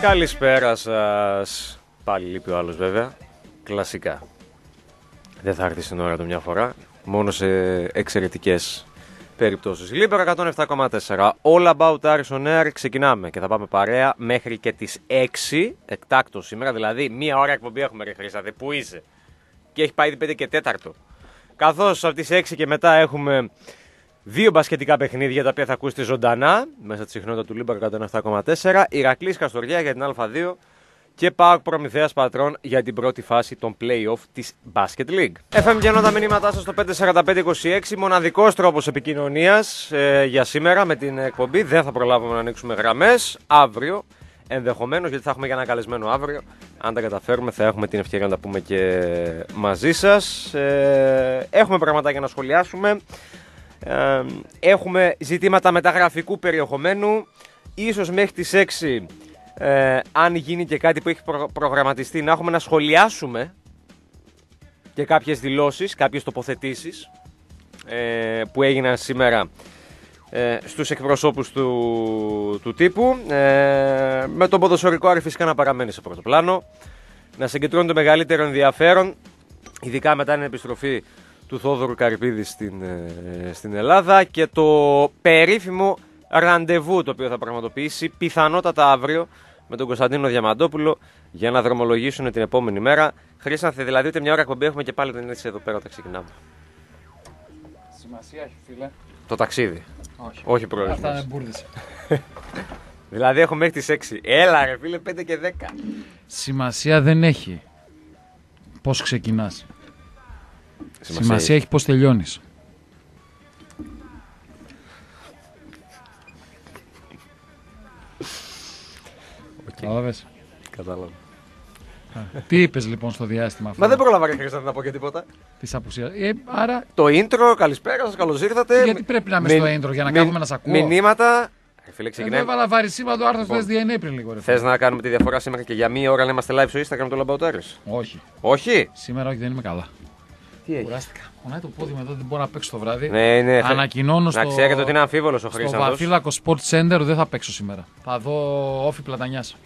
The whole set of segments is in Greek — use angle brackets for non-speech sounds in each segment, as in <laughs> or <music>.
Καλησπέρα σας. Πάλι λείπει ο άλλος βέβαια. Κλασικά. Δεν θα έρθει στην ώρα του μια φορά. Μόνο σε εξαιρετικές περιπτώσεις. Λίμπερο 107,4. All about Aris on Air. Ξεκινάμε και θα πάμε παρέα μέχρι και τις 6. Εκτάκτως σήμερα. Δηλαδή μία ώρα εκπομπή έχουμε ρε Χρήστε. Πού είσαι. Και έχει πάει 5 και 4. Καθώς από τις 6 και μετά έχουμε Δύο μπασκετικά παιχνίδια τα οποία θα ακούσετε ζωντανά μέσα στη συχνότητα του Λίμπερο 107,4. Ηρακλής Καστοριά για την Α2 και ΠΑΟΚ Προμηθέας Πατρών για την πρώτη φάση των play-off της Basket League. FM βγαίνω τα μηνύματά σας στο 54526, μοναδικός τρόπος επικοινωνίας ε, για σήμερα με την εκπομπή. Δεν θα προλάβουμε να ανοίξουμε γραμμές αύριο, ενδεχομένως γιατί θα έχουμε για ένα καλεσμένο αύριο. Αν τα καταφέρουμε θα έχουμε την ευκαιρία να τα πούμε και μαζί σας. Ε, έχουμε πραγματάκια να σχολιάσουμε. Ε, έχουμε ζητήματα μεταγραφικού περιεχομένου. Ίσως μέχρι τις 6, ε, αν γίνει και κάτι που έχει προγραμματιστεί, να έχουμε να σχολιάσουμε και κάποιες δηλώσεις, κάποιες τοποθετήσεις ε, που έγιναν σήμερα ε, στους εκπροσώπους του, του τύπου. Ε, με τον ποδοσορικό Άρη φυσικά να παραμένει σε πρώτο πλάνο. Να συγκεντρώνει το μεγαλύτερο ενδιαφέρον, ειδικά μετά την επιστροφή του Θόδωρου Καρυπίδη στην, ε, στην Ελλάδα και το περίφημο ραντεβού το οποίο θα πραγματοποιήσει πιθανότατα αύριο με τον Κωνσταντίνο Διαμαντόπουλο για να δρομολογήσουν την επόμενη μέρα. Χρήσανθε δηλαδή ούτε μια ώρα εκπομπή έχουμε και πάλι δεν είσαι εδώ πέρα όταν ξεκινάμε. Σημασία έχει φίλε. Το ταξίδι. Όχι. Όχι πρόεδρος Αυτά μας. είναι μπουρδες. <laughs> Δηλαδή έχουμε μέχρι τις 6. Έλα ρε φίλε 5 και 10. Σημασία δεν έχει πώς ξεκινάς. Σημασία, έχει πώς τελειώνεις. Κατάλαβες. Κατάλαβα. Τι είπες λοιπόν στο διάστημα αυτό Μα δεν πρόλαβα ρε Χρήστο να πω και τίποτα. της απουσίας. Ε, άρα Το intro, καλησπέρα σας, καλώς ήρθατε. γιατί πρέπει να είμαι Μη- στο intro για να μη- κάνουμε να σ' ακούω; Μηνύματα. Ρε φίλε Εδώ ξεκινάμε. έβαλα βαρισίμα το άρθρο Λοιπόν. στο DNA πριν λίγο. Ρε. Θες να κάνουμε τη διαφορά σήμερα και για μία ώρα να είμαστε live στο Instagram του Λαμπαουτάρης; Όχι. Όχι; Σήμερα όχι, δεν είμαι καλά. Τι έχει; Κουράστηκα. Πονάει το πόδι μου εδώ, δεν μπορώ να παίξω το βράδυ. Ναι, ναι. θε- Ανακοινώνω Να στο, ξέρετε ότι είναι αμφίβολος ο στο Χρήσταντος. Βαθύλακο Sport Center δεν θα παίξω σήμερα. Θα δω όφη πλατανιάς.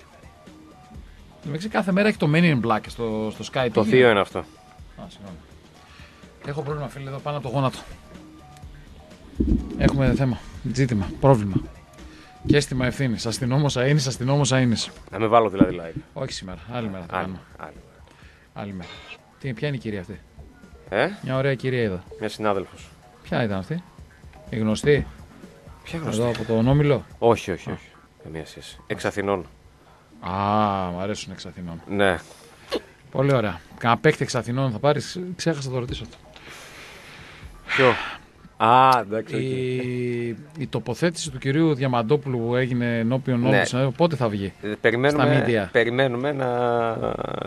Εντάξει, κάθε μέρα έχει το Men in Black στο, στο Sky. Το Τι θείο γίνεται; είναι αυτό. Α, συγγνώμη. Έχω πρόβλημα, φίλε, εδώ πάνω από το γόνατο. Έχουμε θέμα, ζήτημα, πρόβλημα. Και αίσθημα ευθύνης. Αστυνόμος αίνη, αστυνόμος αίνη. Να με βάλω δηλαδή live. Όχι σήμερα, άλλη μέρα θα Άλλη. κάνουμε. άλλη. Άλλη μέρα. Τι, ποια είναι η κυρία αυτή; Ε, Μια ωραία κυρία είδα. μια συνάδελφος. Ποια ήταν αυτή; Η γνωστή; Ποια γνωστή; Εδώ από τον Όμιλο; Όχι, όχι, όχι. Καμία σχέση. Εξ Αθηνών. Α, μου αρέσουν εξ Αθηνών. Ναι. Πολύ ωραία. Κανένα παίκτη εξ Αθηνών θα πάρεις; Ξέχασα να το ρωτήσω. αυτό. Ποιο; Α, εντάξει. οκ. Η, η τοποθέτηση του κυρίου Διαμαντόπουλου που έγινε ενώπιον Ναι. όλων των συναδέλφων, πότε θα βγει; Ε, Περιμένουμε, Στα media. περιμένουμε να,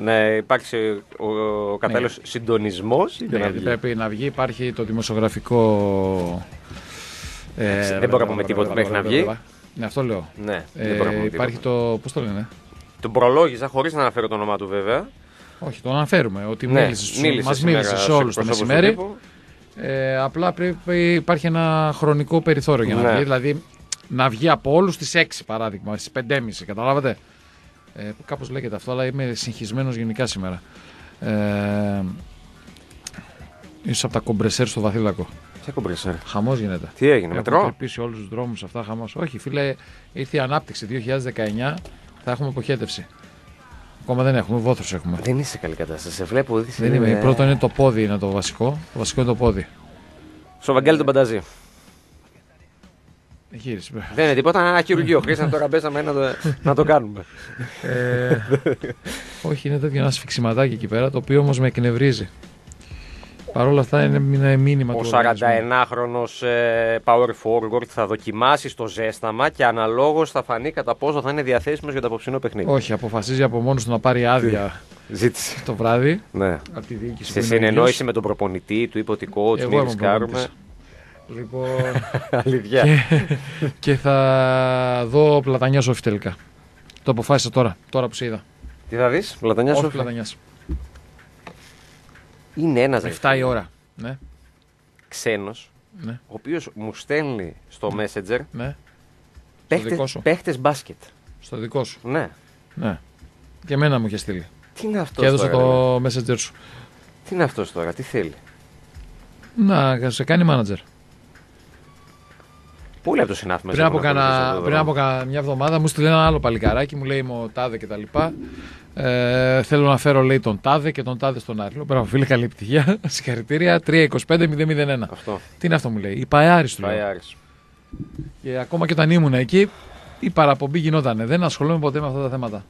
να υπάρξει ο, ο κατάλληλος συντονισμός. για Ναι, να γιατί βγει. πρέπει να βγει. Υπάρχει το δημοσιογραφικό. Ε, δεν μπορώ να πούμε τίποτα μέχρι να βγει. Ναι, αυτό λέω. Ναι, δεν Ε, μπορώ να πούμε υπάρχει τίποτα. το. Πώς το λένε; Τον προλόγιζα χωρίς να αναφέρω το όνομά του βέβαια. Όχι, το αναφέρουμε. Ότι Ναι, μίλησε, μίλησε μας σήμερα μίλησε σε στους όλους το εκπροσώπους του μεσημέρι. Τύπου. Ε, απλά πρέπει υπάρχει ένα χρονικό περιθώριο για να Ναι. βγει. Δηλαδή να βγει από όλους στι 6 παράδειγμα, στι 5.30. Καταλάβατε. Ε, Κάπως λέγεται αυτό, αλλά είμαι συγχυσμένος γενικά σήμερα. Ε, ίσως από τα κομπρεσέρ στο βαθύλακο. Ποια κομπρεσέρ; Χαμός γίνεται. Τι έγινε, Έχουν μετρό; τρυπήσει όλους τους δρόμους αυτά, χαμός. Όχι, φίλε, ήρθε η ανάπτυξη 2019, θα έχουμε αποχέτευση. Ακόμα δεν έχουμε, βόθρος έχουμε. Δεν είσαι σε καλή κατάσταση. Σε βλέπω. Δεν Δεν είμαι. Πρώτο είναι το πόδι, είναι το βασικό. Το βασικό είναι το πόδι. Στο Βαγγέλη τον Πανταζή. Εγχείρηση. Δεν είναι τίποτα, ένα χειρουργείο. Χρήσαμε τώρα μπέσαμε να το, να το κάνουμε. Ε, όχι, είναι τέτοιο ένα σφιξιματάκι εκεί πέρα, το οποίο όμως με εκνευρίζει. Παρ' όλα αυτά είναι ένα μήνυμα Ο του οργανισμού. 41χρονος ε, power forward θα δοκιμάσει στο ζέσταμα και αναλόγως θα φανεί κατά πόσο θα είναι διαθέσιμος για το απόψινό παιχνίδι. Όχι, αποφασίζει από μόνος του να πάρει άδεια Ζήτησε. το βράδυ Ναι. από τη διοίκηση. Σε που είναι συνεννόηση με τον προπονητή, του είπε ότι coach, Εγώ μην είμαι ρισκάρουμε. προπονητής. Λοιπόν, <laughs> Αλήθεια. και, και θα δω πλατανιάς όφη τελικά. Το αποφάσισα τώρα, τώρα που σε είδα. Τι θα δεις, Πλατανιάς Όχι σου. πλατανιά. Είναι ένας 7 η ώρα. Ναι, ξένος, ναι, ο οποίος μου στέλνει στο Messenger ναι. παίχτες, δικό σου. παίχτες μπάσκετ. Στο δικό σου. Ναι. Ναι. Και εμένα μου είχε στείλει. Τι είναι αυτός και έδωσε τώρα. το ρε. messenger σου. Τι είναι αυτός τώρα, τι θέλει; Να σε κάνει manager. Πολύ από το συνάφημα. Πριν από, κανα, πριν από κα- μια εβδομάδα μου στείλε ένα άλλο παλικαράκι, μου λέει είμαι ο Τάδε κτλ. Ε, θέλω να φέρω λέει τον Τάδε και τον Τάδε στον Άρη. Λέω μπράβο φίλε, καλή επιτυχία. <laughs> Συγχαρητήρια. 3-25-001. Αυτό. Τι είναι αυτό μου λέει; Η Παεάρη του Πάει λέω. Άρης. Και ακόμα και όταν ήμουν εκεί, η παραπομπή γινόταν. Δεν ασχολούμαι ποτέ με αυτά τα θέματα.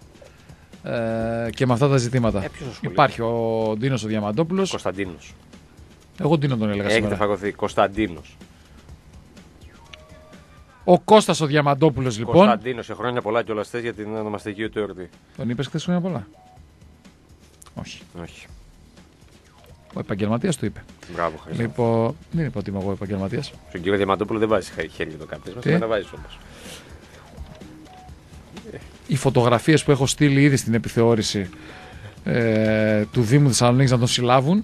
Ε, και με αυτά τα ζητήματα. Ε, ποιος ασχολείται; Υπάρχει ο Ντίνος ο Διαμαντόπουλος. Κωνσταντίνος. Εγώ Ντίνο τον έλεγα Έχετε σήμερα. φαγωθεί. Κωνσταντίνος. Ο Κώστας ο Διαμαντόπουλος λοιπόν. Κωνσταντίνος, σε χρόνια πολλά κιόλας θες για την ονομαστική του εορτή. Τον είπες χθες χρόνια πολλά. Όχι. Όχι. Ο επαγγελματίας του είπε. Μπράβο, Χρήστο. Λοιπόν, δεν είπα ότι είμαι εγώ επαγγελματίας. Στον κύριο Διαμαντόπουλο δεν βάζει χέρι για το κάπνισμα. Τι; Δεν να βάζει όμως. Οι φωτογραφίες που έχω στείλει ήδη στην επιθεώρηση ε, του Δήμου Θεσσαλονίκης να τον συλλάβουν.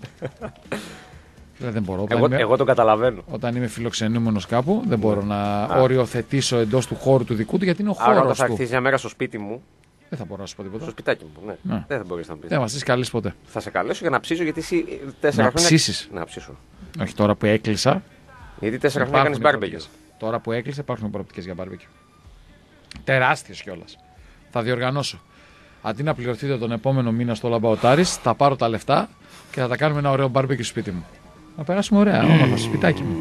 Δηλαδή δεν μπορώ. Όταν, Εγώ, είμαι, εγώ το καταλαβαίνω. όταν είμαι φιλοξενούμενος κάπου, δεν μπορώ να Α. οριοθετήσω εντός του χώρου του δικού του γιατί είναι ο Άρα χώρος όταν θα του. έρθει μια μέρα στο σπίτι μου, Δεν θα μπορώ να σου πω τίποτα. στο σπιτάκι μου, ναι, Ναι. δεν θα μπορείς να πεις. Δεν μας έχεις καλέσει ποτέ. Θα σε καλέσω για να ψήσω γιατί εσύ τέσσερα Να χρόνια. ψήσεις. Να ψήσω. Όχι τώρα που έκλεισα. Γιατί τέσσερα χρόνια κάνεις υπάρχουν μπάρμπεκιου. προοπτικές. Τώρα που έκλεισε υπάρχουν προοπτικές για μπάρμπεκιου. Τεράστιες κιόλας. Θα διοργανώσω. Αντί να πληρωθείτε τον επόμενο μήνα στο All About Aris, θα πάρω τα λεφτά και θα τα κάνουμε ένα ωραίο μπάρμπεκιου στο σπίτι μου. Να περάσουμε ωραία, όμορφα στο σπιτάκι μου.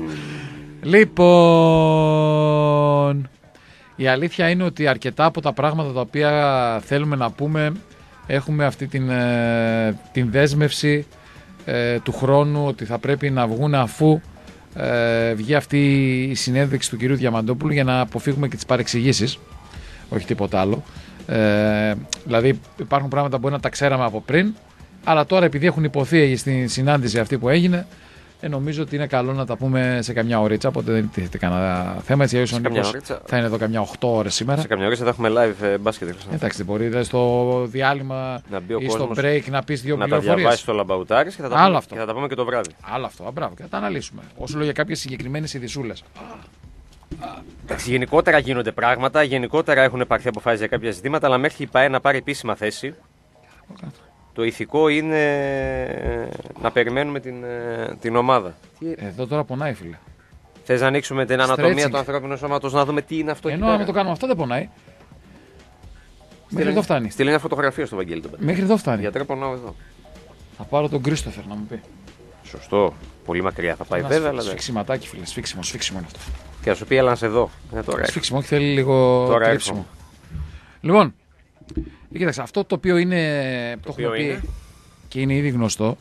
Λοιπόν, η αλήθεια είναι ότι αρκετά από τα πράγματα τα οποία θέλουμε να πούμε έχουμε αυτή την, ε, την δέσμευση ε, του χρόνου ότι θα πρέπει να βγουν αφού ε, βγει αυτή η συνέντευξη του κυρίου Διαμαντόπουλου για να αποφύγουμε και τις παρεξηγήσεις όχι τίποτα άλλο ε, δηλαδή υπάρχουν πράγματα που μπορεί να τα ξέραμε από πριν αλλά τώρα επειδή έχουν υποθεί στην συνάντηση αυτή που έγινε ε, νομίζω ότι είναι καλό να τα πούμε σε καμιά ωρίτσα οπότε δεν τίθεται κανένα θέμα έτσι αλλιώς ο Σε καμιά Νίκος ωρίτσα. θα είναι εδώ καμιά 8 ώρες σήμερα Σε καμιά ώρα θα έχουμε live ε, μπάσκετ. Χρήστο. Εντάξει, δεν μπορεί δηλαδή, στο διάλειμμα Να μπει ο ή στο κόσμος break να πεις δύο να τα πληροφορίες. διαβάσεις στο λαμπαουτάρις και, θα τα Άλλο πούμε- αυτό. και θα τα πούμε και το βράδυ. Άλλο αυτό. Α, μπράβο, και θα τα αναλύσουμε. Όσο λέω για κάποιες συγκεκριμένες ειδισούλε. Εντάξει, γενικότερα γίνονται πράγματα, γενικότερα έχουν πάρθει αποφάσεις για κάποια ζητήματα, αλλά μέχρι η ΠαΕ να πάρει επίσημα θέση, το ηθικό είναι να περιμένουμε την, ε, την ομάδα. Εδώ τώρα πονάει, φίλε. Θες να ανοίξουμε την ανατομία Stretching. του ανθρώπινου σώματος, να δούμε τι είναι αυτό εκεί Ενώ πέρα; αν το κάνουμε αυτό δεν πονάει. Μέχρι Στείλε- εδώ φτάνει. Στείλε μια φωτογραφία στο Βαγγέλη τον Πέτρο. Μέχρι εδώ φτάνει. Γιατί πονάω εδώ. Θα πάρω τον Κρίστοφερ να μου πει. Σωστό. Πολύ μακριά θα πάει Ένα βέβαια, σφι- αλλά δεν. Σφιξιματάκι, φίλε. Σφίξιμο, σφίξιμο είναι αυτό. Και να σου πει, έλα να σε δω. Είναι τώρα. Σφίξιμο, όχι θέλει λίγο Τώρα τρίψιμο. Λοιπόν, κοίταξε, αυτό το οποίο είναι. Το, οποίο έχουμε πει είναι; και είναι ήδη γνωστό.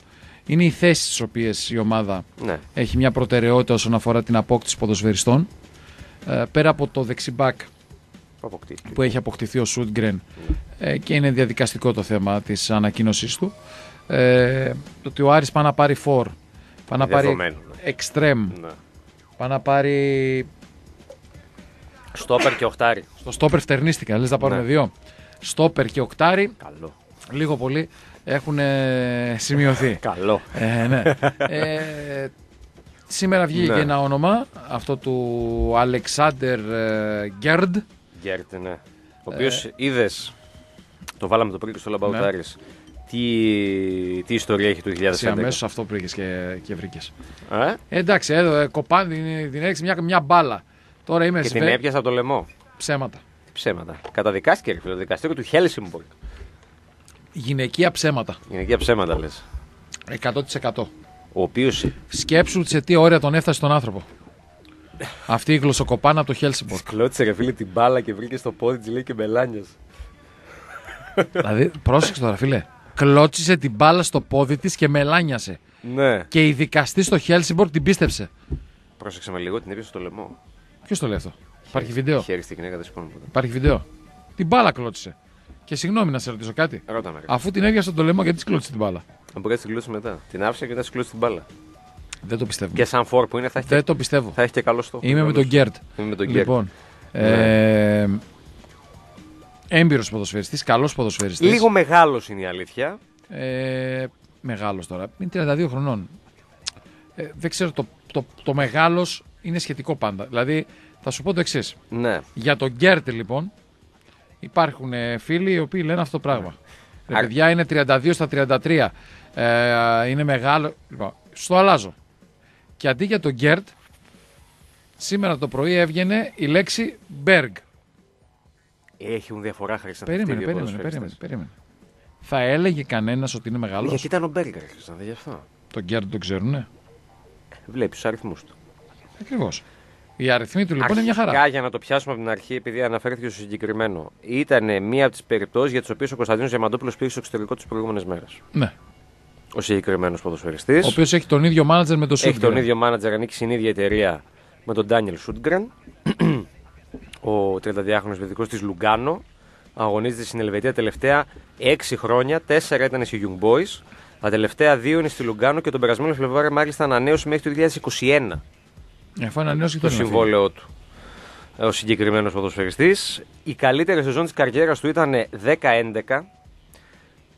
Είναι οι θέσεις στις οποίες η ομάδα Ναι. έχει μια προτεραιότητα όσον αφορά την απόκτηση ποδοσφαιριστών. Ε, πέρα από το δεξιμπάκ Το αποκτήσει. που έχει αποκτηθεί ο Σούντγκρεν ε, και είναι διαδικαστικό το θέμα της ανακοίνωσής του. Ε, το ότι ο Άρης πάει να πάρει φορ, πάει να πάρει Δεδομένο, εξτρέμ, Ναι. πάει να πάρει... Στόπερ και οχτάρι. Στο στόπερ φτερνίστηκα, λες να πάρουν Ναι. δύο. Στόπερ και οκτάρι, Καλό. λίγο πολύ, έχουν ε, σημειωθεί. <laughs> Καλό. ε, ναι. ε, σήμερα βγήκε Ναι. ένα όνομα, αυτό του Αλεξάνδερ ε, Γκέρντ. Γκέρτ, ναι. Ο οποίος είδες. Το βάλαμε το πριν και στο Λαμπαουτάρι. Τι, τι ιστορία έχει του 2011. Εσύ αμέσως αυτό πήγες και, και βρήκες. Ε; Ε, εντάξει, εδώ ε, κοπάν την, την έριξε μια, μια μπάλα. Τώρα είμαι Και σβέ... την έπιασα από το λαιμό. ψέματα. Τι ψέματα. Καταδικάστηκε ρε φίλε, το δικαστήριο του Χέλσιμπορκ. Γυναικεία ψέματα. Γυναικεία ψέματα λες. 100%. Ο οποίο. Σκέψου σε τι όρια τον έφτασε τον άνθρωπο. Αυτή η γλωσσοκοπάνα από το Χέλσιμπορκ. Κλώτησε ρε φίλε την μπάλα και βρήκε στο πόδι της λέει και μπελάνια. δηλαδή, πρόσεξε τώρα, φίλε. Κλώτσισε την μπάλα στο πόδι της και μελάνιασε. Ναι. Και η δικαστή στο Χέλσιμπορκ την πίστεψε. Πρόσεξε με λίγο, την έπιασε στο λαιμό. Ποιος το λέει αυτό; Υπάρχει βίντεο; Χέρι στη γυναίκα δεν σηκώνει ποτέ. Υπάρχει βίντεο; Την μπάλα κλώτσισε. Και συγγνώμη να σε ρωτήσω κάτι. Ρώτα με. ρε. Αφού την έβγασε το λαιμό, γιατί της κλώτσισε την μπάλα; Αν μπορεί να την κλούσει μετά. Την άφησε και μετά την κλούσει την μπάλα. Δεν το πιστεύω. Και σαν φόρ που είναι θα έχει, Δεν και, το πιστεύω. θα έχει και καλό στόχο. Είμαι με τον Γκέρτ. Είμαι με τον Γκέρτ. Λοιπόν, ε, έμπειρος ποδοσφαιριστής, καλός ποδοσφαιριστής. Λίγο μεγάλος είναι η αλήθεια. Ε, μεγάλος τώρα, είναι 32 χρονών. Ε, δεν ξέρω, το, το, το μεγάλος είναι σχετικό πάντα. Δηλαδή, θα σου πω το εξής. Ναι. Για τον Γκέρτ λοιπόν, Υπάρχουν ε, φίλοι οι οποίοι λένε αυτό το πράγμα. Ρε Άρα- παιδιά είναι 32 στα 33. Ε, είναι μεγάλο. Λοιπόν, στο αλλάζω. Και αντί για τον Γκέρτ, σήμερα το πρωί έβγαινε η λέξη Berg. Έχουν διαφορά χρήστα. Περίμενε, περίμενε, περίμενε, περίμενε. Θα έλεγε κανένας ότι είναι μεγάλος; Γιατί ήταν ο Μπέργκερ, Χρήστα, δεν γι' αυτό. Τον Γκέρτ τον ξέρουνε; Βλέπει τους αριθμούς του. Ακριβώς. Οι αριθμοί του λοιπόν είναι μια χαρά. Αρχικά, για να το πιάσουμε από την αρχή, επειδή αναφέρθηκε στο συγκεκριμένο, ήταν μία από τις περιπτώσεις για τις οποίες ο Κωνσταντίνος Διαμαντόπουλος πήγε στο εξωτερικό τις προηγούμενες μέρες. Ναι. Ο συγκεκριμένος ποδοσφαιριστής. Ο οποίος έχει τον ίδιο μάνατζερ με το Έχει τον Σούτγκρεν. ίδιο μάνατζερ, ανήκει στην ίδια εταιρεία με τον Ντάνιελ Σούτγκρεν. <coughs> ο 32χρονο παιδικό της Λουγκάνο. Αγωνίζεται στην Ελβετία τελευταία 6 χρόνια. 4 ήταν στη Young Boys. Τα τελευταία 2 είναι στη Λουγκάνο και τον περασμένο Φλεβάρι μάλιστα ανανέωσε μέχρι το 2021 Ε, Αφού ανανέωσε το και τον συμβόλαιό του. Ε, Ο συγκεκριμένος ποδοσφαιριστής. Η καλύτερη σεζόν της καριέρας του ήταν 10-11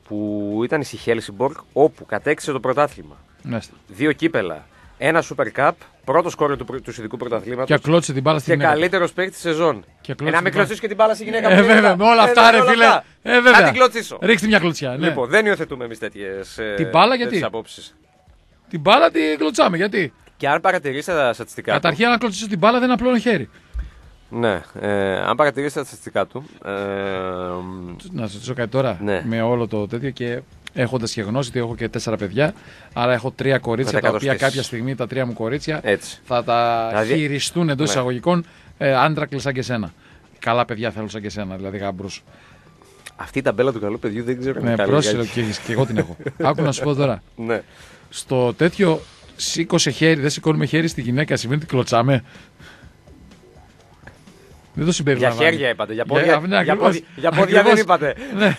που ήταν στη Χέλσιμπορκ όπου κατέκτησε το πρωτάθλημα. Μάλιστα. Δύο κύπελα, ένα Super Cup, πρώτο σκόρε του, πρω- του ειδικού Και πρωταθλήματο ακλώτησε την μπάλα στη και γυναίκα. καλύτερος παίκτης της σεζόν. Και Ε, κλώτσε να μην την μπάλα. κλωτσίσει και την μπάλα στη γυναίκα Ε, που βέβαια, είναι με όλα Ε, αυτά, ρε όλα φίλε. αυτά. Ε, βέβαια. Θα την κλωτσίσω. Ρίξτε μια κλωτσιά. Ναι. Λοιπόν, δεν υιοθετούμε εμείς τέτοιες Την μπάλα γιατί; απόψεις. Την μπάλα την κλωτσάμε. Γιατί; Και αν παρατηρήσετε τα στατιστικά. του- Καταρχήν, αν κλωτσίσω την μπάλα, δεν απλώνω χέρι. Ναι, ε, αν παρατηρήσετε τα στατιστικά του. Ε, Να σας ρωτήσω κάτι τώρα. Ναι. Με όλο το τέτοιο και έχοντας και γνώση ότι έχω και τέσσερα παιδιά. Άρα έχω τρία κορίτσια Θα τα τα οποία εκατοστήσεις. κάποια στιγμή τα τρία μου κορίτσια έτσι. θα τα Δηλαδή- χειριστούν εντός Ναι. εισαγωγικών ε, άντρακλες σαν και σένα. Καλά παιδιά θέλω σαν και σένα, δηλαδή γάμπρου. Αυτή η ταμπέλα του καλού παιδιού δεν ξέρω αν Ναι, είναι καλή. πρόσεχε και, και εγώ την έχω. <laughs> Άκου να σου πω τώρα. Ναι. Στο τέτοιο σήκωσε χέρι, δεν σηκώνουμε χέρι στη γυναίκα, σημαίνει ότι κλωτσάμε. Δεν το Για συμπεριλαμβάνει. χέρια είπατε, για Για- πόδια, ναι, για ακριβώς. πόδια, για πόδια δεν Ακριβώς. είπατε. Ναι.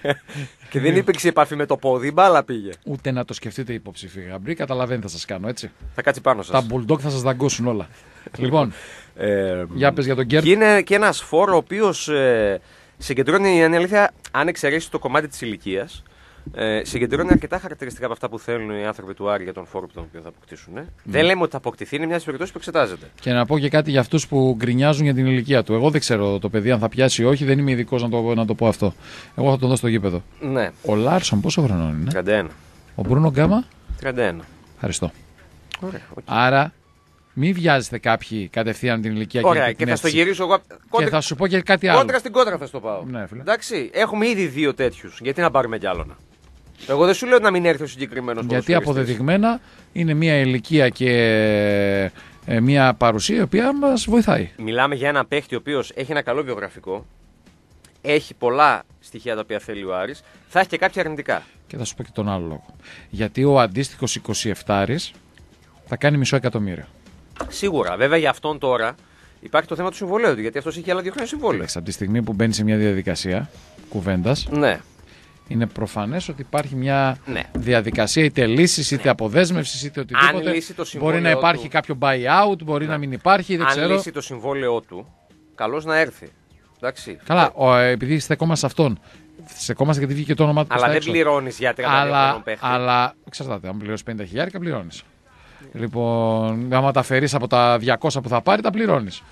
<laughs> Και δεν υπήρξε επαφή με το πόδι, η μπάλα πήγε. Ούτε να το σκεφτείτε υποψήφοι γαμπροί, καταλαβαίνετε θα σας κάνω έτσι. Θα κάτσει πάνω σας. Τα bulldog θα σας δαγκώσουν όλα. <laughs> λοιπόν, Ε, για πες για τον Γκέρτ. και είναι και ένας φόρο ο οποίος ε, συγκεντρώνει, είναι αλήθεια, αν εξαιρέσει το κομμάτι της ηλικίας, ε, συγκεντρώνει αρκετά χαρακτηριστικά από αυτά που θέλουν οι άνθρωποι του Άρη για τον φόρο που τον οποίο θα αποκτήσουν. Ε. Δεν λέμε ότι θα αποκτηθεί, είναι μια περιπτώσει που εξετάζεται. Και να πω και κάτι για αυτούς που γκρινιάζουν για την ηλικία του. Εγώ δεν ξέρω το παιδί αν θα πιάσει ή όχι, δεν είμαι ειδικός να, το, να το πω αυτό. Εγώ θα τον δώσω στο γήπεδο. Ναι, Ο Λάρσον πόσο χρονών είναι, 31. Ο Μπρούνο Γκάμα; 31. Ευχαριστώ. Ωραία, οκ. Άρα, μην βιάζετε κάποιοι κατευθείαν την ηλικία Ωραία, και, και την θα στο αίσθηση. γυρίσω εγώ. Και Κόντρα, θα σου πω και κάτι άλλο. κόντρα στην κόντρα θα στο πάω. Ναι, φίλε. Εντάξει, έχουμε ήδη δύο τέτοιους. Γιατί να πάρουμε κι άλλον. Εγώ δεν σου λέω να μην έρθει ο συγκεκριμένος Γιατί αποδεδειγμένα είναι μια ηλικία και ε, μια παρουσία η οποία μας βοηθάει. Μιλάμε για έναν παίχτη ο οποίος έχει ένα καλό βιογραφικό. Έχει πολλά στοιχεία τα οποία θέλει ο Άρης. Θα έχει και κάποια αρνητικά. Και θα σου πω και τον άλλο λόγο. Γιατί ο αντίστοιχος 27 θα κάνει μισό εκατομμύριο. Σίγουρα. Βέβαια για αυτόν τώρα υπάρχει το θέμα του συμβολέου του. Γιατί αυτός έχει άλλα δύο χρόνια συμβόλαιο. Κοίταξε, από τη στιγμή που μπαίνει σε μια διαδικασία κουβέντας, Ναι, είναι προφανές ότι υπάρχει μια ναι. διαδικασία είτε λύσης, είτε αποδέσμευσης, είτε οτιδήποτε. Αν λύσει το συμβόλαιό μπορεί να υπάρχει του- κάποιο buyout, μπορεί να μην υπάρχει, δεν Αν ξέρω. λύσει το συμβόλαιό του, καλώ να έρθει. Εντάξει. Καλά, ο, ε, επειδή στεκόμαστε σε αυτόν. Στεκόμαστε γιατί βγήκε το όνομά του. προς Αλλά τα δεν έξω. πληρώνεις για 32 αλλά, χρονών παίχτη. αλλά εξαρτάται. Αν πληρώσεις 50 χιλιάρικα, πληρώνεις. Λοιπόν, άμα τα φέρεις από τα 200 που θα πάρει, τα πληρώνεις.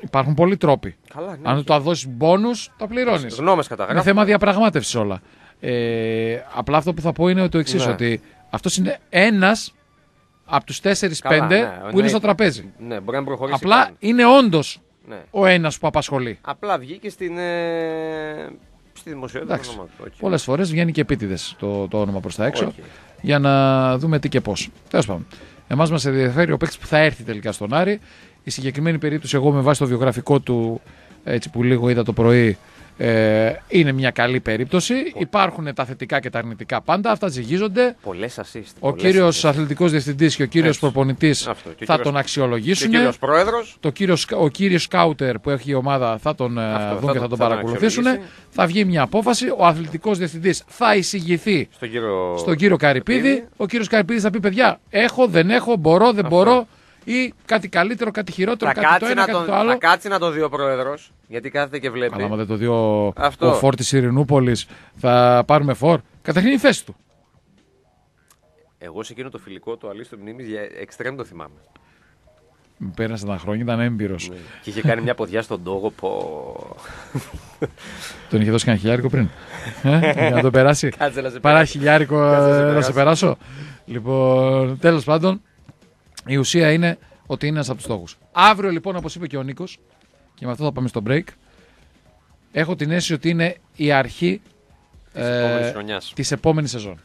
Υπάρχουν πολλοί τρόποι. Καλά, ναι. Αν του τα δώσει μπόνους, τα πληρώνεις. Γνώμες Είναι καταγράφει. θέμα διαπραγμάτευσης όλα. Ε, απλά αυτό που θα πω είναι το εξής: Ναι. Ότι αυτός είναι ένας από τους 4-5 Καλά, ναι, που είναι εννοείται. στο τραπέζι. Ναι, μπορεί να προχωρήσει. Απλά καν. είναι όντως Ναι. ο ένας που απασχολεί. Απλά βγήκε στην, ε, στη δημοσιότητα. Εντάξει. το όνομα του. Οκ. Πολλές φορές βγαίνει και επίτηδες το, το όνομα προς τα έξω Οκ. για να δούμε τι και πώς. Τέλος πάντων. Εμάς μας ενδιαφέρει ο παίκτης που θα έρθει τελικά στον Άρη. Η συγκεκριμένη περίπτωση, εγώ με βάση το βιογραφικό του, έτσι που λίγο είδα το πρωί, ε, είναι μια καλή περίπτωση. Υπάρχουν τα θετικά και τα αρνητικά πάντα. Αυτά ζυγίζονται. Πολλές assist. Ο πολλές κύριος assist. αθλητικός διευθυντής και ο κύριος Έτσι. προπονητής Αυτό. Και ο θα κύριος- τον Και ο αξιολογήσουν. κύριος πρόεδρος. Το κύριος, Σκα- ο κύριος Σκάουτερ που έχει η ομάδα θα τον ε, Αυτό, δουν θα και τον- θα τον θα τον παρακολουθήσουν. αξιολογήσει. Θα βγει μια απόφαση. Ο αθλητικός διευθυντής θα εισηγηθεί Στον κύριο, στον κύριο Καρυπίδη. Καρυπίδη. Ο κύριος Καρυπίδης θα πει: Παιδιά, έχω, δεν έχω, μπορώ, δεν μπορώ. Ή κάτι καλύτερο, κάτι χειρότερο, Θα κάτι το κάτσει, ένα, να κάτι τον, το άλλο. θα κάτσει να το δει ο πρόεδρος. Γιατί κάθεται και βλέπει. Καλά, άμα δεν το δει ο, Αυτό. ο φόρ τη Ειρηνούπολης, θα πάρουμε φόρ. Καταρχήν η θέση του. Εγώ σε εκείνο το φιλικό, το αλίστο μνήμης, για εξτρέμ το θυμάμαι. Πέρασε τα χρόνια, ήταν έμπειρος. Ναι. Και είχε κάνει μια ποδιά στον τόγο. Πω... Τον είχε δώσει κανένα χιλιάρικο πριν. ε, για να το <laughs> περάσει. Κάτσε να σε Παρά περάσει. χιλιάρικο Κάτσε να σε ε, να σε περάσω. περάσω. Λοιπόν, τέλος πάντων, η ουσία είναι ότι είναι ένας από τους στόχους. Αύριο λοιπόν, όπως είπε και ο Νίκος, και με αυτό θα πάμε στο break, έχω την αίσθηση ότι είναι η αρχή Της επόμενης χρονιάς. της επόμενης σεζόν.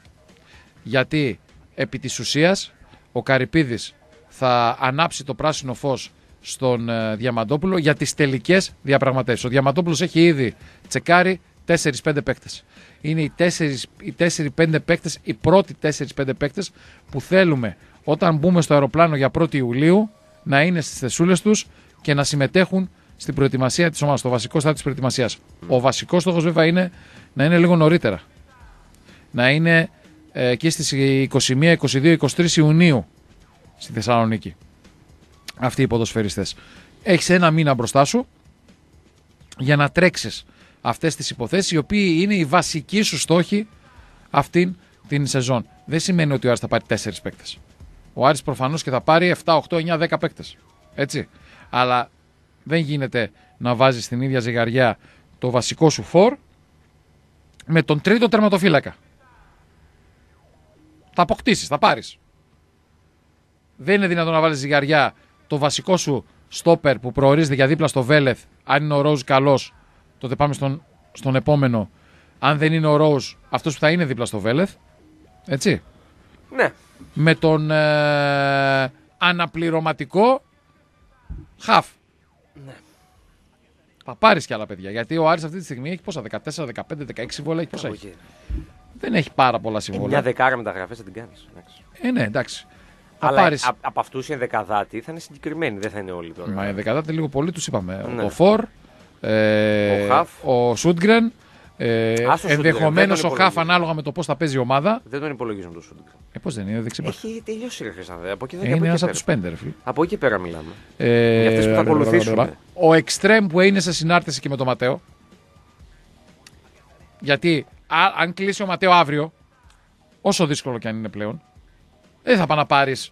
Γιατί επί της ουσίας ο Καρυπίδης θα ανάψει το πράσινο φως στον ε, Διαμαντόπουλο για τις τελικές διαπραγματεύσεις. Ο Διαμαντόπουλος έχει ήδη τσεκάρει 4-5 παίκτες. Είναι οι 4 οι 4-5 παίκτες, οι πρώτοι 4-5 παίκτες που θέλουμε όταν μπούμε στο αεροπλάνο για 1η Ιουλίου να είναι στις θεσούλες τους και να συμμετέχουν στην προετοιμασία της ομάδας, στο βασικό στάδιο της προετοιμασίας. Ο βασικός στόχος βέβαια είναι να είναι λίγο νωρίτερα να είναι ε, εκεί στις 21, 22, 23 Ιουνίου στη Θεσσαλονίκη. Αυτοί οι ποδοσφαιριστές. Έχεις ένα μήνα μπροστά σου για να τρέξεις αυτές τις υποθέσεις οι οποίοι είναι οι βασικοί σου στόχοι αυτήν την σεζόν. Δεν σημαίνει ότι ο Άρης θα πάρει 4 παίκτες. Ο Άρης προφανώς και θα πάρει 7, 8, 9, 10 παίκτες. Έτσι. Αλλά δεν γίνεται να βάζεις στην ίδια ζυγαριά το βασικό σου φορ με τον τρίτο τερματοφύλακα. Θα αποκτήσεις, θα πάρεις. Δεν είναι δυνατόν να βάλεις ζυγαριά το βασικό σου στόπερ που προορίζεται για δίπλα στο Βέλεθ. Αν είναι ο Ρόουζ καλός, τότε πάμε στον, στον επόμενο. Αν δεν είναι ο Ρόουζ, αυτός που θα είναι δίπλα στο Βέλεθ. Έτσι. Ναι. Με τον ε, αναπληρωματικό χαφ. Ναι. Θα πάρεις κι άλλα παιδιά. Γιατί ο Άρης αυτή τη στιγμή έχει πόσα, 14, 15, 16 συμβόλαια. Έχει πόσα Από έχει; εκεί. Δεν έχει πάρα πολλά Ε, συμβόλαια. Μια δεκάρα μεταγραφέ θα την κάνεις. Ε, ναι, εντάξει. Θα Αλλά πάρεις... α- από αυτούς οι ενδεκαδάτοι θα είναι συγκεκριμένοι, δεν θα είναι όλοι τώρα. Μα η δεκαδάτη λίγο πολύ τους είπαμε. Ναι. Ο Φορ, ε, Ο Χαφ. ο Σούντγκρεν. Ε, Ας το Σούντγκρεν, Ενδεχομένως δεν ο τον Χαφ υπολογίζω. ανάλογα με το πώς θα παίζει η ομάδα. Δεν τον υπολογίζουν το Σούντγκ. Ε, πώς δεν είναι, δεξιμπά. Έχει τελειώσει ρε Χρυσάνδε. Από εκεί, Ε, από είναι εκεί ένας από πέρα. τους πέντε, ρε φίλε. Από εκεί πέρα μιλάμε. Ε, Για αυτές που θα ακολουθήσουν. Ο Εκστρέμ που είναι σε συνάρτηση και με τον Ματέο. Γιατί α, αν κλείσει ο Ματέο αύριο, όσο δύσκολο και αν είναι πλέον, δεν θα πάει να πάρεις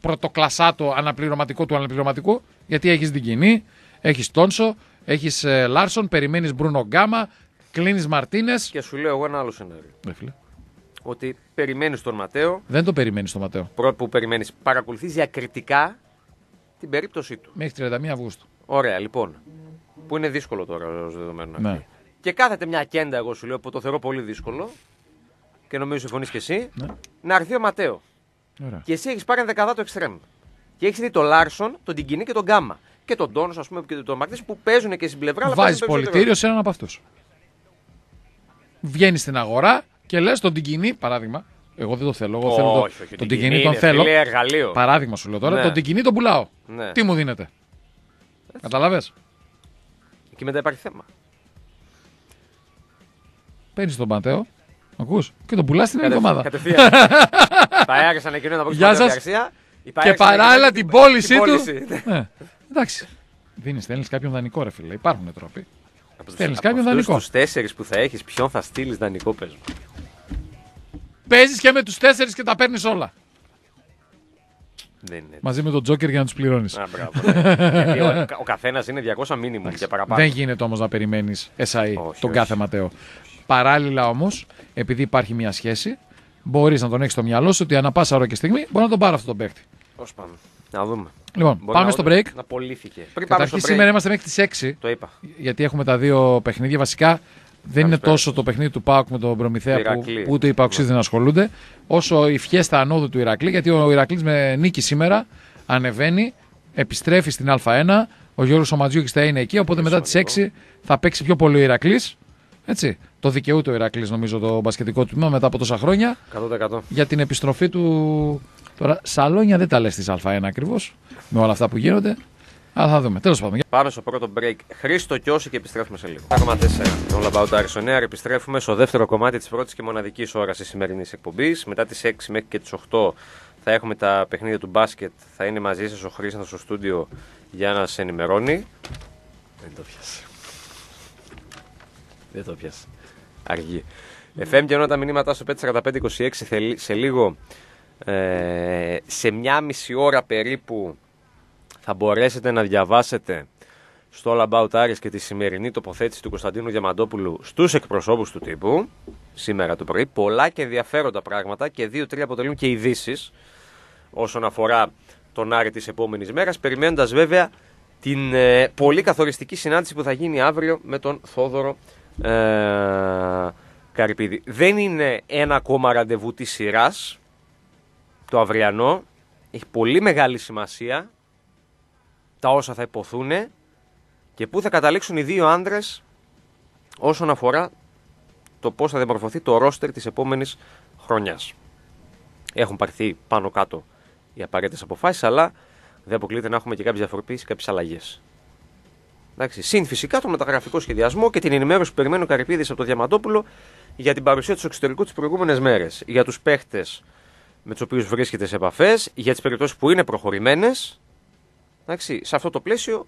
πρωτοκλασάτο αναπληρωματικό του αναπληρωματικού, γιατί έχεις την κοινή, έχεις Τόνσο, έχεις Λάρσον, περιμένεις Μπρούνο Γκάμα, κλείνεις Μαρτίνες. Και σου λέω εγώ ένα άλλο σενάριο. Ναι, φίλε. Ότι περιμένεις τον Ματέο, Δεν το περιμένεις το Ματέο. πρώτο που περιμένεις, παρακολουθείς διακριτικά την περίπτωσή του. Μέχρι 31 Αυγούστου. Ωραία, λοιπόν. Που είναι δύσκολο τώρα ως δεδομένο. Ναι. Και κάθεται μια κέντα, εγώ σου λέω, που το θεωρώ πολύ δύσκολο. Και νομίζω συμφωνείς κι εσύ. Ναι. Να έρθει ο Ματέο. Ωραία. Και εσύ έχεις πάρει ένα δεκαδάτο εξτρέμ. Και έχεις δει τον Λάρσον, τον Τιγκινή και τον Γκάμα. Και τον Τόνος, ας πούμε, και τον Μαρτίνε που παίζουν και στην πλευρά. αλλά Βάζεις παίζουν περισσότερο. πολιτήριο σε έναν από αυτούς. Βγαίνεις στην αγορά και λες τον Τιγκινή, παράδειγμα. Εγώ δεν το θέλω. Εγώ θέλω Όχι, το, όχι, τον Τιγκινή Τιγκινή τον είναι, θέλω. φίλε, εργαλείο. Παράδειγμα σου λέω τώρα. Ναι. Τον Τιγκινή τον πουλάω. Ναι. Τι μου δίνετε; Καταλαβέ. Και μετά υπάρχει θέμα. Παίρνεις τον Ματέο. Ακούς και τον πουλάς στην άλλη εβδομάδα. Κατευθείαν. <laughs> Παέαρε ανακοινώνει να πω Γεια σας. Και παράλληλα την πώλησή του. Ναι. Εντάξει. Δίνεις, στέλνεις κάποιον δανεικό, ρε φίλε. Υπάρχουν τρόποι. Στέλνεις κάποιον δανεικό. Τους τέσσερις που θα έχεις, ποιον θα στείλεις δανεικό πες μου. Παίζεις και με τους τέσσερις και τα παίρνεις όλα. Δεν είναι έτσι. Μαζί με τον Τζόκερ για να τους πληρώνεις. Α, μπράβο. ναι. Γιατί ο, ο καθένας είναι 200 μήνυμου και παραπάνω. Δεν γίνεται όμως να περιμένεις SAE Όχι, τον όχι. κάθε Ματέο. Παράλληλα όμως, επειδή υπάρχει μια σχέση, μπορείς να τον έχεις στο μυαλό σου ότι ανά πάσα ώρα και στιγμή μπορεί να τον πάρει αυτόν τον παίκτη. Πώς πάμε. Να δούμε. Λοιπόν, Μπορεί πάμε να- στο break. Να απολύθηκε. Πριν πάμε στο Καταρχήν break. σήμερα είμαστε μέχρι τις 6, Το είπα. γιατί έχουμε τα δύο παιχνίδια. Βασικά δεν είναι Καλησπέρα. τόσο το παιχνίδι του Πάουκ με τον Προμηθέα που, Ηρακλή. που ούτε οι Παουξίδε δεν ασχολούνται, όσο η φιέστα ανόδου του Ηρακλή. Γιατί ο Ηρακλής με νίκη σήμερα ανεβαίνει, επιστρέφει στην Α1. Ο Γιώργος Σωματζιούκης θα είναι εκεί, οπότε μετά τις 6 θα παίξει πιο πολύ ο Ηρακλής. Έτσι. Το δικαιούται ο Ηρακλή, νομίζω, το μπασκετικό του τμήμα μετά από τόσα χρόνια 100%. για την επιστροφή του. Τώρα, σαλόνια δεν τα λες της Α1 ακριβώς με όλα αυτά που γίνονται. Αλλά θα δούμε. Τέλος πάντων. Πάμε στο πρώτο break. Χρήστο Κιώση και επιστρέφουμε σε λίγο. 1,4. All about Aris on Air. Επιστρέφουμε στο δεύτερο κομμάτι της πρώτης και μοναδικής ώρας της σημερινής εκπομπής. Μετά τις 6 μέχρι και τις 8 θα έχουμε τα παιχνίδια του μπάσκετ. Θα είναι μαζί σας ο Χρήστος στο στούντιο για να σα ενημερώνει. Δεν το πιάσε. Δεν το πιάσε. Αργή. FM και ενώ τα μηνύματά στο 54526 θε- σε λίγο ε, σε μια μισή ώρα περίπου θα μπορέσετε να διαβάσετε στο All About Aries και τη σημερινή τοποθέτηση του Κωνσταντίνου Διαμαντόπουλου στους εκπροσώπους του τύπου σήμερα το πρωί. Πολλά και ενδιαφέροντα πράγματα και δύο-τρία αποτελούν και ειδήσεις όσον αφορά τον Άρη της επόμενης μέρας, περιμένοντας βέβαια την ε, πολύ καθοριστική συνάντηση που θα γίνει αύριο με τον Θόδωρο ε, Καρυπίδη. Δεν είναι ένα ακόμα ραντεβού της σειράς, το αυριανό. Έχει πολύ μεγάλη σημασία τα όσα θα υποθούν και πού θα καταλήξουν οι δύο άνδρες όσον αφορά το πώς θα διαμορφωθεί το ρόστερ της επόμενης χρονιάς. Έχουν πάρθει πάνω κάτω οι απαραίτητες αποφάσεις, αλλά δεν αποκλείεται να έχουμε και κάποιες διαφοροποιήσει, κάποιες αλλαγές. Εντάξει, συν φυσικά τον μεταγραφικό σχεδιασμό και την ενημέρωση που περιμένει ο Καρυπίδης από το Διαμαντόπουλο για την παρουσία του εξωτερικού τις προηγούμενες μέρες. Για τους παίχτες με τους οποίους βρίσκεται σε επαφές, για τις περιπτώσεις που είναι προχωρημένες. Σε αυτό το πλαίσιο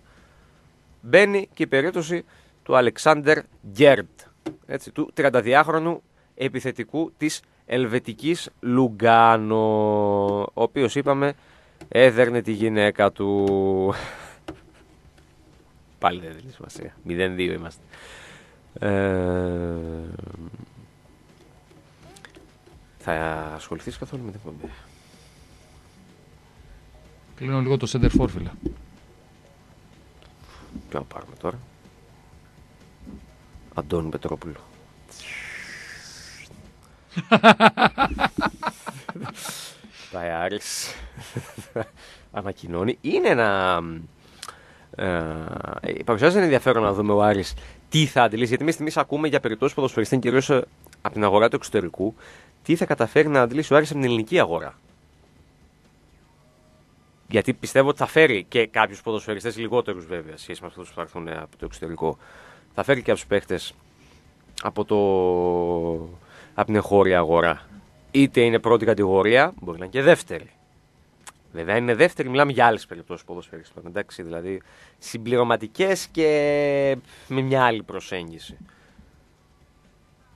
μπαίνει και η περίπτωση του Αλεξάνδερ Γκέρντ, του 32χρονου επιθετικού της Ελβετικής Λουγκάνο, ο οποίος είπαμε έδερνε τη γυναίκα του. Πάλι δεν δίνει σημασία. 0-2 είμαστε. Ε... Θα ασχοληθείς καθόλου με την εκπομπή; Κλείνω λίγο το center for, φίλε. Ποιο να πάρουμε τώρα. Αντώνη Πετρόπουλο. <laughs> Πάει Άρης. Ανακοινώνει. Είναι ένα... Ε, παρουσιάζει ένα ενδιαφέρον να δούμε ο Άρης τι θα αντιλήσει. Γιατί εμείς στιγμής ακούμε για περιπτώσεις ποδοσφαιριστών κυρίως ε, από την αγορά του εξωτερικού τι θα καταφέρει να αντιλήσει ο Άρης από την ελληνική αγορά; Γιατί πιστεύω ότι θα φέρει και κάποιους ποδοσφαιριστές λιγότερους βέβαια σχέση με αυτούς που θα έρθουν από το εξωτερικό. Θα φέρει και από του παίχτε από το από την εγχώρια αγορά. Είτε είναι πρώτη κατηγορία, μπορεί να είναι και δεύτερη. Βέβαια, είναι δεύτερη, μιλάμε για άλλες περιπτώσεις ποδοσφαιριστών. Εντάξει, δηλαδή συμπληρωματικές και με μια άλλη προσέγγιση.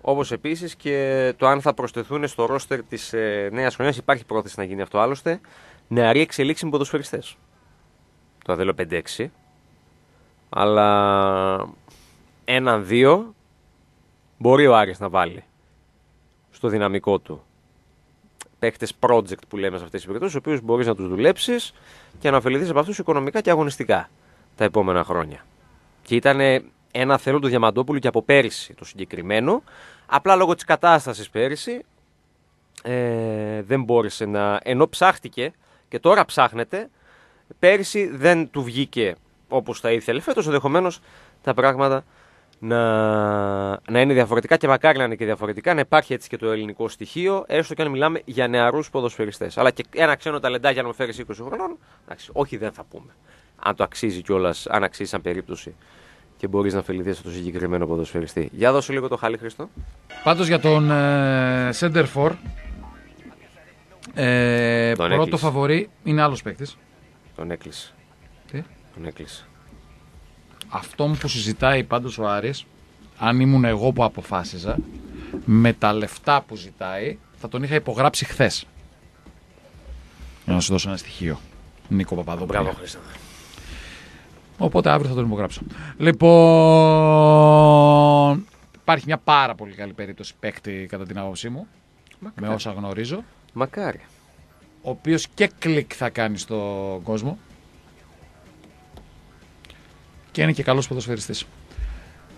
Όπως επίσης και το αν θα προσθεθούν στο ρόστερ της ε, νέας χρονιάς, υπάρχει πρόθεση να γίνει αυτό άλλωστε, νεαροί εξελίξει με ποδοσφαιριστές. Το δεν λέω 5-6, αλλά έναν-δύο μπορεί ο Άρης να βάλει στο δυναμικό του. Παίχτε project που λέμε σε αυτές τις περιπτώσει, του οποίους μπορείς να τους δουλέψεις και να ωφεληθείς από αυτούς οικονομικά και αγωνιστικά τα επόμενα χρόνια. Και ήταν ένα θέλω του Διαμαντόπουλου και από πέρυσι το συγκεκριμένο. Απλά λόγω της κατάστασης πέρυσι ε, δεν μπόρεσε να. ενώ ψάχτηκε και τώρα ψάχνεται, πέρυσι δεν του βγήκε όπως θα ήθελε. Φέτος ενδεχομένως τα πράγματα να, να είναι διαφορετικά και μακάρι να είναι και διαφορετικά, να υπάρχει έτσι και το ελληνικό στοιχείο, έστω και αν μιλάμε για νεαρούς ποδοσφαιριστές. Αλλά και ένα ξένο ταλεντάκι, αν μου φέρεις 20 χρονών, εντάξει, όχι δεν θα πούμε. Αν το αξίζει κιόλας, αν αξίζει σαν περίπτωση και μπορείς να ωφεληθεί από το συγκεκριμένο ποδοσφαιριστή. Για δώσω λίγο το χάλι, Χριστό. Πάντως για τον ε, Center For, ε, πρώτο φαβορή είναι άλλος παίκτης. Τον έκλεισε. Τι; Τον έκλεισε αυτό που συζητάει πάντως ο Άρης, αν ήμουν εγώ που αποφάσιζα, με τα λεφτά που ζητάει, θα τον είχα υπογράψει χθες. Για να σου δώσω ένα στοιχείο. Νίκο Παπαδόπουλο. Μπράβο, Οπότε αύριο θα τον υπογράψω. Λοιπόν, υπάρχει μια πάρα πολύ καλή περίπτωση παίκτη κατά την άποψή μου. Με όσα γνωρίζω. Μακάρι. Ο οποίος και κλικ θα κάνει στον κόσμο και είναι και καλός ποδοσφαιριστής.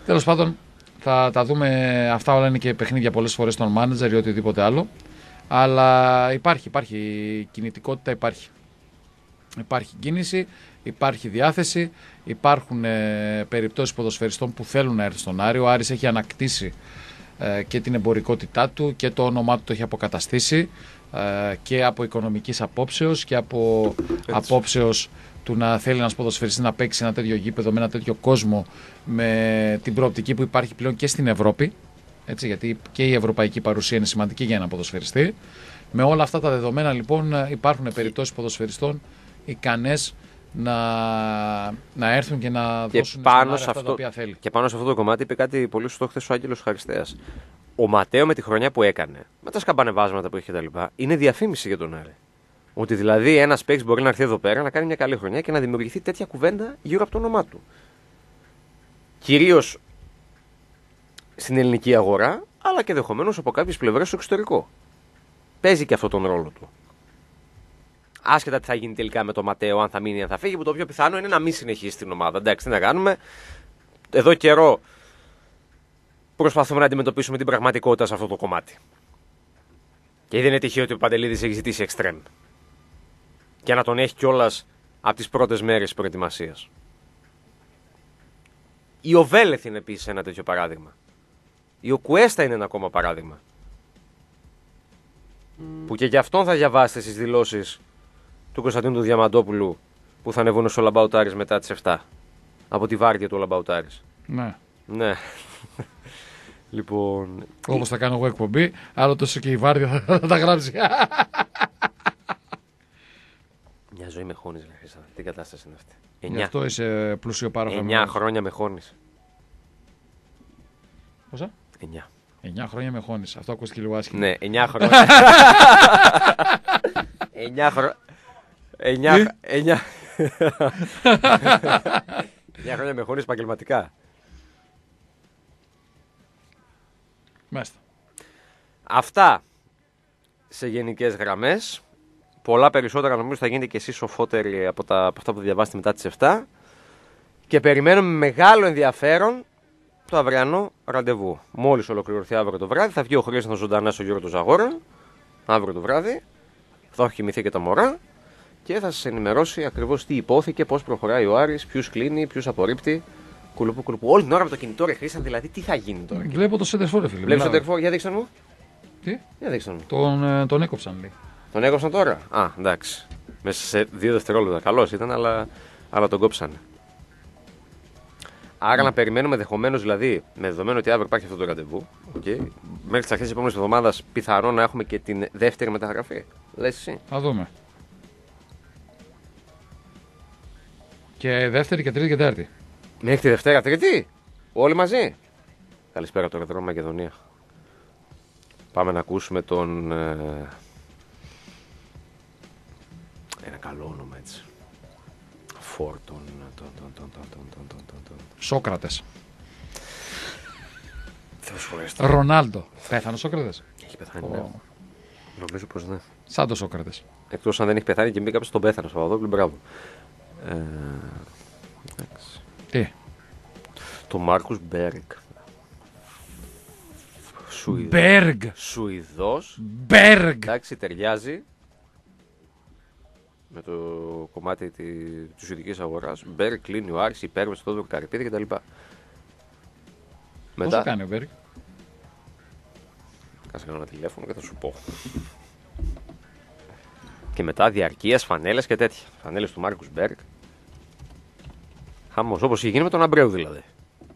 Τέλος πάντων, θα τα δούμε. Αυτά όλα είναι και παιχνίδια πολλές φορές στον μάνετζερ ή οτιδήποτε άλλο. Αλλά υπάρχει, υπάρχει κινητικότητα, υπάρχει. Υπάρχει κίνηση, υπάρχει διάθεση, υπάρχουν ε, περιπτώσεις ποδοσφαιριστών που θέλουν να έρθουν στον Άρη. Ο Άρης έχει ανακτήσει ε, και την εμπορικότητά του και το όνομά του το έχει αποκαταστήσει ε, και από οικονομικής απόψεως και από Έτσι. απόψεως του να θέλει ένας ποδοσφαιριστής να παίξει ένα τέτοιο γήπεδο με ένα τέτοιο κόσμο με την προοπτική που υπάρχει πλέον και στην Ευρώπη. Έτσι, γιατί και η ευρωπαϊκή παρουσία είναι σημαντική για ένα ποδοσφαιριστή. Με όλα αυτά τα δεδομένα λοιπόν υπάρχουν περιπτώσεις ποδοσφαιριστών ικανές να, να έρθουν και να και δώσουν πάνω σε αυτό, τα οποία θέλει. Και πάνω σε αυτό το κομμάτι είπε κάτι πολύ σωστό χθες ο Άγγελος Χαριστέας. Ο Ματέο με τη χρονιά που έκανε, με τα σκαμπανεβάσματα που είχε κτλ., είναι διαφήμιση για τον Άρη. Ότι δηλαδή ένας παίκτης μπορεί να έρθει εδώ πέρα να κάνει μια καλή χρονιά και να δημιουργηθεί τέτοια κουβέντα γύρω από το όνομά του. Κυρίως στην ελληνική αγορά, αλλά και ενδεχομένως από κάποιες πλευρές στο εξωτερικό. Παίζει και αυτόν τον ρόλο του. Άσχετα τι θα γίνει τελικά με τον Ματέο, αν θα μείνει ή αν θα φύγει, που το πιο πιθανό είναι να μην συνεχίσει την ομάδα. Εντάξει, τι να κάνουμε. Εδώ καιρό προσπαθούμε να αντιμετωπίσουμε την πραγματικότητα σε αυτό το κομμάτι. Και δεν είναι τυχαίο ότι ο Παντελίδη έχει ζητήσει εξτρέμ. Και να τον έχει κιόλας από τις πρώτες μέρες της προετοιμασίας. Η Οβέλεθ είναι επίσης ένα τέτοιο παράδειγμα. Η Οκουέστα είναι ένα ακόμα παράδειγμα. Που και γι' αυτόν θα διαβάσετε στις δηλώσεις του Κωνσταντίνου του Διαμαντόπουλου που θα ανεβούν στο Λαμπαουτάρη μετά τις 7. Από τη βάρδια του Λαμπαουτάρη. Ναι. Ναι. <laughs> λοιπόν. Όπως θα κάνω εγώ εκπομπή, άλλο τόσο και η Βάρδια θα τα γράψει. <laughs> Μια ζωή με χώνεις, Χρυσά. Τι κατάσταση είναι αυτή. Γι' Εννιά, αυτό είσαι πλούσιο πάροχο. εννιά χρόνια με χώνεις. Πόσα; 9. 9 χρόνια με χώνεις. Αυτό ακούστηκε λίγο άσχημα. Ναι, 9 χρόνια. 9 χρόνια. 9 9 χρόνια με χώνεις επαγγελματικά. Μάλιστα. Αυτά σε γενικές γραμμές. Πολλά περισσότερα νομίζω θα γίνετε και εσείς σοφότεροι από, τα, από αυτά που διαβάσετε μετά τις 7. Και περιμένουμε με μεγάλο ενδιαφέρον το αυριανό ραντεβού. Μόλις ολοκληρωθεί αύριο το βράδυ θα βγει ο Χρήστος ζωντανά στο γύρο του Ζαγόρα. Αύριο το βράδυ. Θα έχει κοιμηθεί και τα μωρά. Και θα σας ενημερώσει ακριβώς τι υπόθηκε, πώς προχωράει ο Άρης, ποιους κλείνει, ποιους απορρίπτει. Κουλουπού, κουλουπού. Όλη την ώρα με το κινητό ρε Χρήσαν, δηλαδή τι θα γίνει τώρα. Βλέπω το Σέντερφορ, ρε φίλε. Βλέπεις τον Μιλάμε. τερφό, για δείξτε μου. Τι; Για δείξτε μου. Τον, ε, τον έκοψαν λέει. Τον έκοψαν τώρα; Α, εντάξει. Μέσα σε δύο δευτερόλεπτα. Καλός ήταν, αλλά, αλλά τον κόψανε. Άρα να περιμένουμε ενδεχομένως δηλαδή, με δεδομένο ότι αύριο υπάρχει αυτό το ραντεβού, okay, μέχρι τις αρχές της επόμενης εβδομάδας πιθανό να έχουμε και την δεύτερη μεταγραφή. Λες εσύ; Θα δούμε. Και δεύτερη και τρίτη και τέταρτη. Μέχρι τη Δευτέρα, Τρίτη; Όλοι μαζί; Καλησπέρα από το Ρετρό Μακεδονία. Πάμε να ακούσουμε τον. ε, ένα καλό όνομα έτσι. Φόρτον. Σόκρατες. Σόκρατες. Ρονάλντο. Πέθανε ο Σόκρατες; Έχει πεθάνει. Ναι. Νομίζω πως ναι. Σαν το Σόκρατες. Εκτός αν δεν έχει πεθάνει και μπήκα στον πέθανε, Παπαδόπουλο, μπράβο. Ε, εντάξει. Τι; Το Μάρκους Μπέργκ. Μπέργκ. Σουηδός. Μπέργκ. Εντάξει, ταιριάζει με το κομμάτι τη της Σουηδικής αγοράς. Μπέργκ κλείνει ο Άρης, υπέρ με στο Τόδωρο Καρυπίδη κτλ. Πόσο Μετά, κάνει ο Μπέργκ. κάτσε ένα τηλέφωνο και θα σου πω. Και μετά διαρκείας, φανέλες και τέτοια. Φανέλες του Μάρκους Μπέργκ. Χαμός, όπως είχε γίνει με τον Αμπρέου δηλαδή.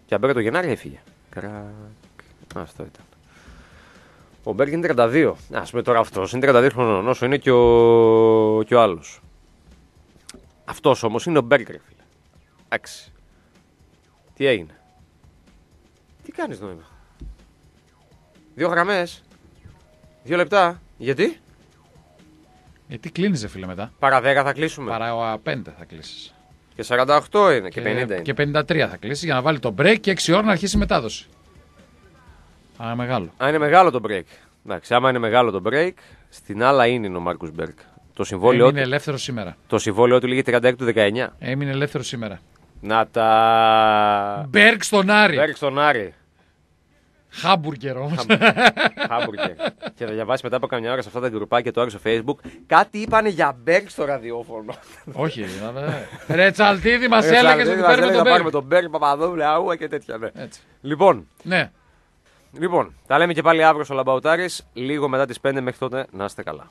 Και Αμπρέου το Γενάρη έφυγε. Κρακ. Αυτό ήταν. Ο Μπέργκ είναι 32. Α πούμε τώρα αυτός είναι 32 χρονών, όσο είναι και ο, και ο άλλος. Αυτός όμως είναι ο Μπέργκ, ρε φίλε. Εντάξει. Τι έγινε; Τι κάνεις νόημα. Δύο γραμμές. Δύο λεπτά. Γιατί; Γιατί κλείνεις, φίλε μετά; Παρά 10 θα κλείσουμε. Παρά 5 θα κλείσεις. Και 48 είναι και 50 είναι. Και 53 θα κλείσεις για να βάλει το break και 6 ώρα να αρχίσει η μετάδοση. Α, μεγάλο. Α, είναι μεγάλο το break. Εντάξει, άμα είναι μεγάλο το break, στην άλλα είναι ο Μάρκους Μπέργκ. Το συμβόλαιό, Έμεινε του, ελεύθερο σήμερα. το συμβόλαιό του λήγει 36 του 19. Έμεινε ελεύθερο σήμερα. Να τα. Μπέργκ στον Άρη. Μπέργκ στον Άρη. Χάμπουργκερ όμως. Χάμπουργκερ. και θα διαβάσει μετά από καμιά ώρα σε αυτά τα γκρουπάκια του Άρη στο Facebook. Κάτι είπανε για Μπέργκ στο ραδιόφωνο. Όχι. ε, Ρε Τσαλτίδη, μας έλεγες ότι Μας παίρνουμε έλεγε τον να πάρουμε Μπέργκ. τον Μπέργκ, Παπαδόπουλο, Αούα και τέτοια. Ναι. Έτσι. Λοιπόν, Ναι. Λοιπόν, τα λέμε και πάλι αύριο στο Λαμπαουτάρης, λίγο μετά τις 5 μέχρι τότε να είστε καλά.